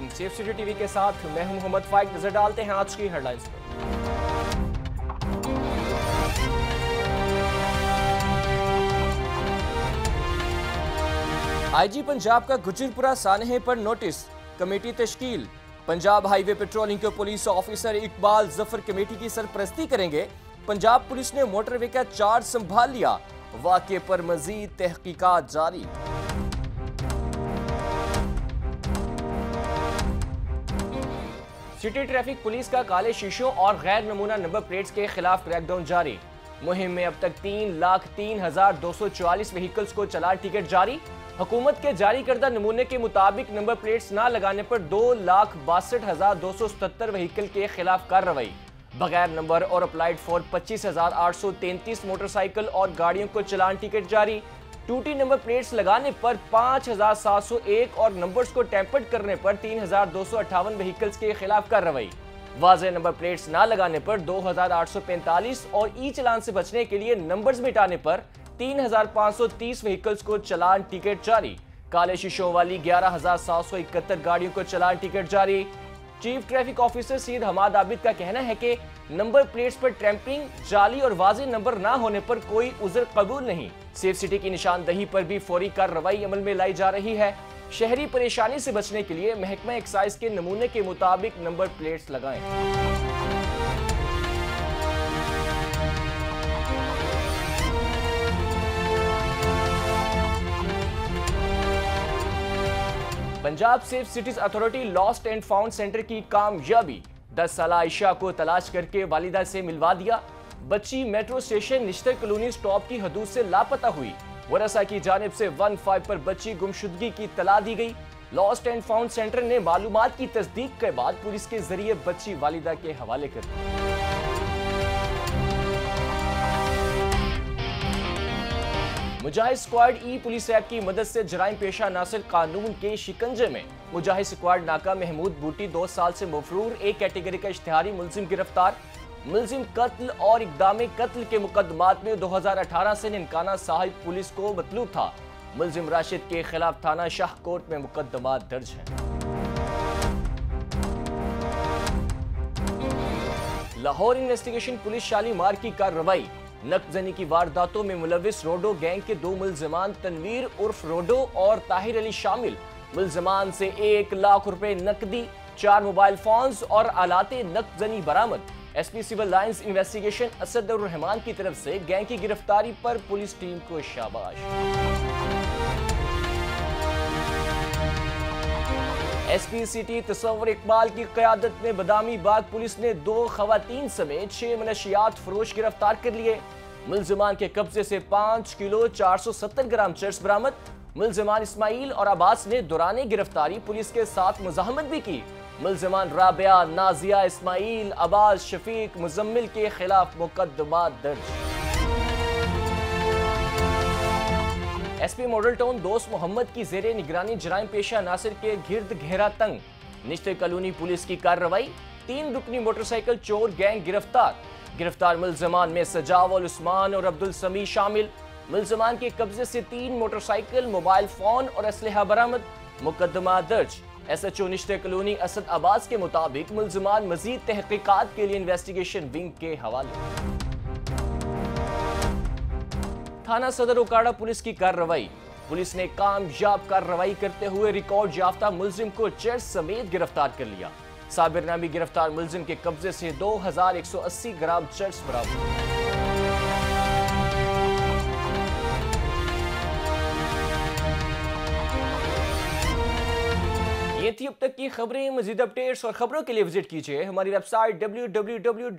Aslam safe city TV के साथ मैं हूँ मोहम्मद फाइक। नज़र डालते हैं आज की हेडलाइंस पर। आईजी पंजाब का गुजरपुरा सानहे पर नोटिस, कमेटी तश्कील। पंजाब हाईवे पेट्रोलिंग के police officer Iqbal Zafar committee की सरपरस्ती करेंगे। पंजाब पुलिस ने मोटरवे का चार्ज संभाल लिया। वाक्य पर मजीद तहकीकात जारी। सिटी ट्रैफ़िक पुलिस का काले शीशों और गैर नमूना नंबर प्लेट्स के खिलाफ क्रैकडाउन जारी। मुहिम में अब तक तीन लाख तीन हज़ार दो सौ चौवालीस व्हीकल्स को चलान टिकट जारी। हुकूमत के जारी करदा नमूने के मुताबिक नंबर प्लेट्स ना लगाने पर दो लाख बासठ हज़ार दो सौ सतर व्हीकल के खिलाफ कार्रवाई। बगैर नंबर और अप्लाइड फॉर पच्चीस हज़ार आठ सौ तैंतीस मोटरसाइकिल और गाड़ियों को चलान टिकट जारी। टूटी नंबर प्लेट्स लगाने पर पाँच हज़ार सात सौ एक और नंबर्स को टेम्पर्ड करने पर तीन व्हीकल्स के खिलाफ कार्रवाई। वाज नंबर प्लेट्स ना लगाने पर दो हज़ार आठ सौ पैंतालीस और ई चलान से बचने के लिए नंबर्स मिटाने पर तीन हज़ार पाँच सौ तीस व्हीकल्स को चलान टिकट जारी। काले शीशों वाली ग्यारह गाड़ियों को चलान टिकट जारी। Chief traffic officer Saeed Hamad Abid का कहना है कि नंबर प्लेट्स पर ट्रैम्पिंग, जाली और वाजे नंबर ना होने पर कोई उजर कबूल नहीं। सेफ़ सिटी की निशानदही पर भी फौरी कार्रवाई अमल में लाई जा रही है। शहरी परेशानी से बचने के लिए महकमा एक्साइज के नमूने के मुताबिक नंबर प्लेट्स लगाएँ। Punjab safe cities authority lost and found centre की कामयाबी। दस साल आयशा को तलाश करके वालिदा से मिलवा दिया। बच्ची metro station Nishtar colony stop की हदूद से लापता हुई। वरसा की जानब से वन फाइव पर बच्ची गुमशुदगी की तला दी गई। लॉस्ट एंड फाउंड सेंटर ने मालूम की तस्दीक के बाद पुलिस के ज़रिए बच्ची वालिदा के हवाले कर दी। Mujahid squad e police app की मदद से जराइम पेशा नासिर कानून के शिकंजे में। मुजाहिद स्क्वाड नाका महमूद बूटी दो साल से मफरूर, एक कैटेगरी का इश्तहारी मुलजिम गिरफ़्तार। मुलजिम कत्ल और इकदाम कत्ल के मुकदमात में 2018 से ननकाना साहिब पुलिस को मतलूब था। मुलजिम राशिद के खिलाफ थाना शाहकोट में मुकदमा दर्ज है। लाहौर इन्वेस्टिगेशन पुलिस शालीमार की कार्रवाई। नकजनी की वारदातों में मुलविस रोडो गैंग के दो मुलजमान तनवीर उर्फ़ रोडो और ताहिर अली शामिल। मुलजमान से एक लाख रुपए नकदी, चार मोबाइल फोन्स और आलाते नकजनी बरामद। S P civil lines investigation Asad Rehman की तरफ़ से गैंग की गिरफ्तारी पर पुलिस टीम को शाबाश। एसपी सिटी तस्वर इकबाल की क्यादत में बदामी बाग पुलिस ने दो खवतान समेत छह मनशियात फरोश गिरफ़्तार कर लिए। मुलजमान के कब्जे से पाँच किलो चार सौ सत्तर ग्राम चर्च बरामद। मुलजमान इस्माइल और अब्बास ने दौरान गिरफ्तारी पुलिस के साथ मुजाहमत भी की। मुलजमान राबिया, नाजिया, इस्माइल, अब्बास, शफीक, मुजम्मिल के खिलाफ मुकदमा दर्ज। एसपी मॉडल टाउन दोस्त मोहम्मद की जेर निगरानी जराइम पेशा नासिर के गिर्द घेरा तंग। निश्चित कॉलोनी पुलिस की कार्रवाई, तीन रुकनी मोटरसाइकिल, चोर, गैंग गिरफ़्तार। गिरफ़्तार मुलजमान में सजावल उस्मान और अब्दुल समी शामिल। मुलजमान के कब्जे से तीन मोटरसाइकिल, मोबाइल फ़ोन और असलहा बरामद। मुकदमा दर्ज। S H O Nishtar colony Asad आबाज के मुताबिक मुलजमान मजीद तहकीकात के लिए इन्वेस्टिगेशन विंग के हवाले। थाना सदर उकाड़ा पुलिस की कार्रवाई। पुलिस ने कामयाब कार्रवाई करते हुए रिकॉर्ड याफ्ता मुलजिम को चर्च समेत गिरफ़्तार कर लिया। साबिर नामी गिरफ़्तार मुलजिम के कब्जे से 2180 ग्राम चर्च बरामद। ये थी अब तक की खबरें। मजीद अपडेट्स और खबरों के लिए विज़िट कीजिए हमारी वेबसाइट www.psca.tv